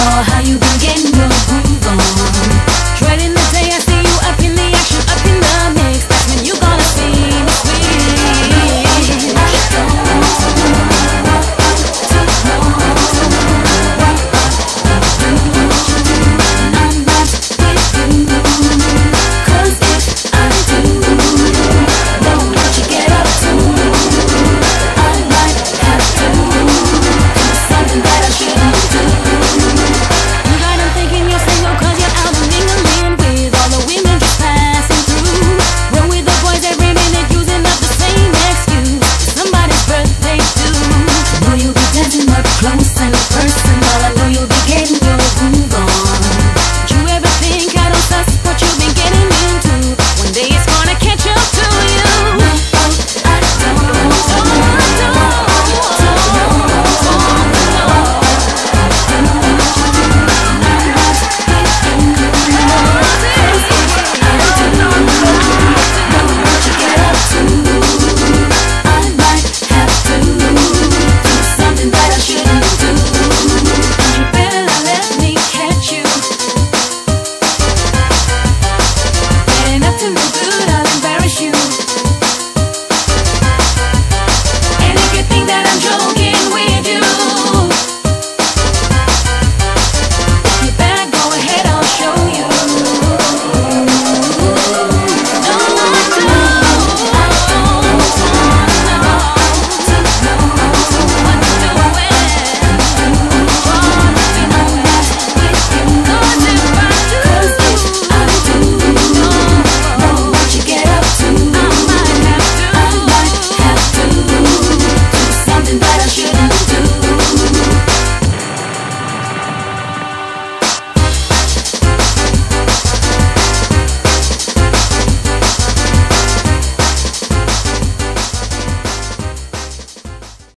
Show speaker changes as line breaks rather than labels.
know how you gon' get.